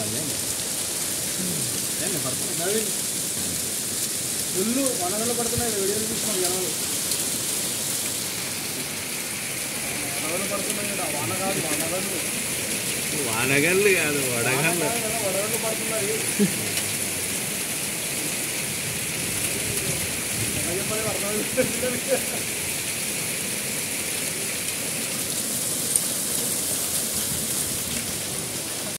Hmm. Naveen full వనరులు పడుతున్నాయి. వీడియోలు చూస్తున్నాం జనాలు. వనరులు పడుతున్నాయి కదా వాన కాదు వనరులు. వానగళ్ళు కాదు వడగళ్ళు. వడగళ్ళు పడుతున్నాయి. ఎలా చెప్పాలి అర్థం